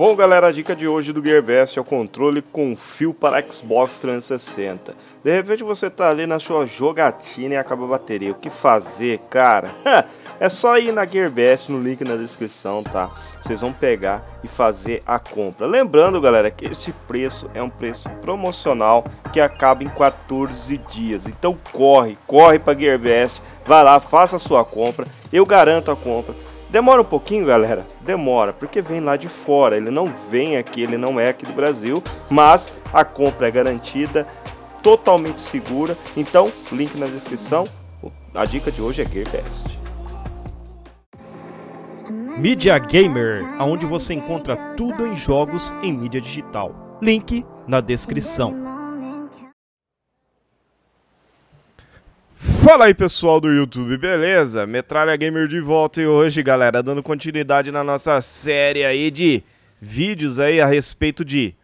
Bom galera, a dica de hoje do GearBest é o controle com fio para Xbox 360. De repente você tá ali na sua jogatina e acaba a bateria. O que fazer, cara? é só ir na GearBest no link na descrição, tá? Vocês vão pegar e fazer a compra. Lembrando, galera, que este preço é um preço promocional que acaba em 14 dias. Então corre, corre para GearBest, vai lá, faça a sua compra. Eu garanto a compra Demora um pouquinho, galera? Demora, porque vem lá de fora. Ele não vem aqui, ele não é aqui do Brasil, mas a compra é garantida, totalmente segura. Então, link na descrição. A dica de hoje é GearBest. Media Gamer, aonde você encontra tudo em jogos em mídia digital. Link na descrição. Fala aí pessoal do YouTube, beleza? Metralha Gamer de volta e hoje, galera, dando continuidade na nossa série aí de vídeos aí a respeito de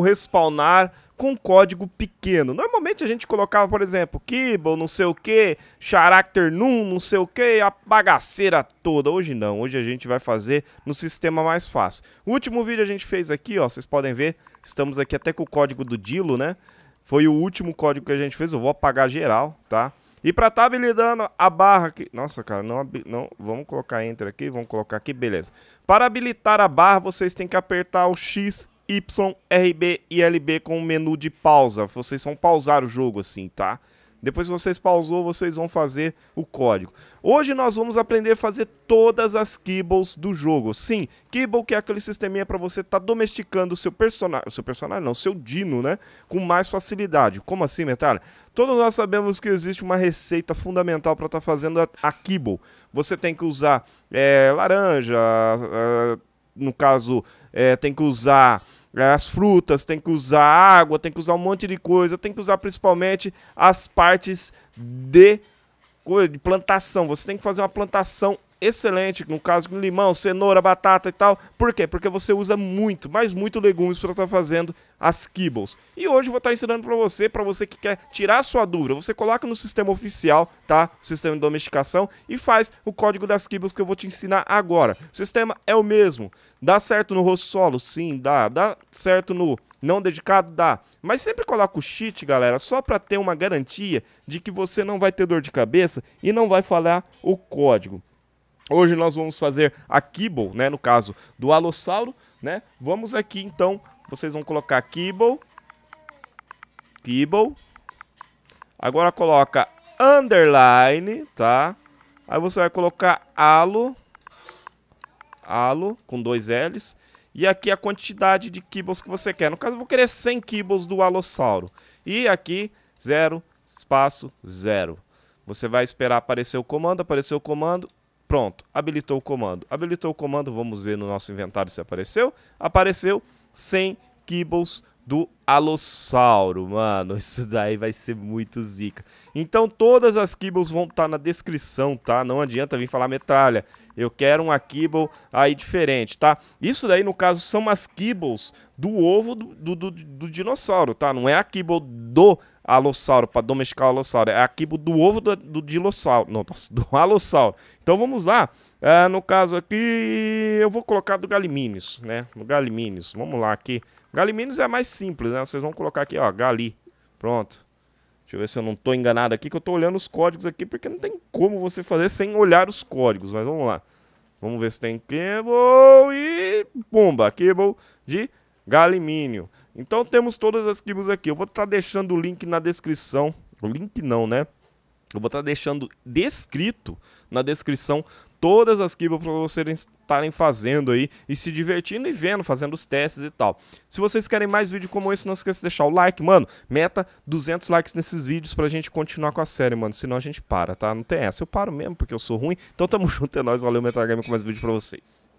respawnar com código pequeno. Normalmente a gente colocava, por exemplo, Kibble, não sei o que, Character Num, não sei o que, a bagaceira toda. Hoje não, hoje a gente vai fazer no sistema mais fácil. O último vídeo a gente fez aqui, ó, vocês podem ver, estamos aqui até com o código do Dilo, né? Foi o último código que a gente fez, eu vou apagar geral, tá? E para estar tá habilitando a barra aqui... Nossa, cara, não, não... Vamos colocar Enter aqui, vamos colocar aqui, beleza. Para habilitar a barra, vocês têm que apertar o X, Y, RB e LB com o menu de pausa. Vocês vão pausar o jogo assim, tá? Depois que vocês pausou, vocês vão fazer o código. Hoje nós vamos aprender a fazer todas as kibbles do jogo. Sim, kibble que é aquele sisteminha para você estar tá domesticando o seu personagem, o seu personagem não, o seu dino, né, com mais facilidade. Como assim, Metalha? Todos nós sabemos que existe uma receita fundamental para estar tá fazendo a, a kibble. Você tem que usar é, laranja, é, no caso, é, tem que usar as frutas, tem que usar água, tem que usar um monte de coisa, tem que usar principalmente as partes de, de plantação. Você tem que fazer uma plantação excelente, no caso com limão, cenoura, batata e tal. Por quê? Porque você usa muito, mas muito legumes para estar tá fazendo as kibbles. E hoje eu vou estar tá ensinando para você, para você que quer tirar sua dúvida, você coloca no sistema oficial, tá? O sistema de domesticação e faz o código das kibbles que eu vou te ensinar agora. O sistema é o mesmo. Dá certo no rosto solo? Sim, dá. Dá certo no não dedicado? Dá. Mas sempre coloca o cheat, galera, só para ter uma garantia de que você não vai ter dor de cabeça e não vai falhar o código. Hoje nós vamos fazer a Kibble, né, no caso do Alossauro, né? Vamos aqui então, vocês vão colocar Kibble, Kibble. Agora coloca underline, tá? Aí você vai colocar alo, alo com dois L's. E aqui a quantidade de kibbles que você quer. No caso, eu vou querer 100 kibbles do alossauro. E aqui, zero, espaço, zero. Você vai esperar aparecer o comando, apareceu o comando, Pronto, habilitou o comando. Habilitou o comando, vamos ver no nosso inventário se apareceu. Apareceu 100 kibbles do Alossauro, mano. Isso daí vai ser muito zica. Então todas as kibbles vão estar tá na descrição, tá? Não adianta vir falar metralha. Eu quero uma kibble aí diferente, tá? Isso daí, no caso, são as kibbles do ovo do, do, do, do dinossauro, tá? Não é a kibble do alossauro, para domesticar o alossauro. É a kibble do ovo do, do não, do alossauro. Então vamos lá. É, no caso aqui, eu vou colocar do Galiminius, né? No Galiminius. Vamos lá aqui. Galiminius é mais simples, né? Vocês vão colocar aqui, ó, Gali. Pronto. Deixa eu ver se eu não estou enganado aqui, que eu estou olhando os códigos aqui, porque não tem como você fazer sem olhar os códigos. Mas vamos lá. Vamos ver se tem cable e... Pumba, cable de galimínio. Então temos todas as kibbles aqui. Eu vou estar tá deixando o link na descrição. O link não, né? Eu vou estar tá deixando descrito na descrição todas as kibbles para vocês estarem fazendo aí e se divertindo e vendo, fazendo os testes e tal. Se vocês querem mais vídeo como esse, não esqueça de deixar o like, mano. Meta 200 likes nesses vídeos pra gente continuar com a série, mano. Senão a gente para, tá? Não tem essa. Eu paro mesmo porque eu sou ruim. Então tamo junto, é nóis. Valeu, Metal Game com mais vídeo pra vocês.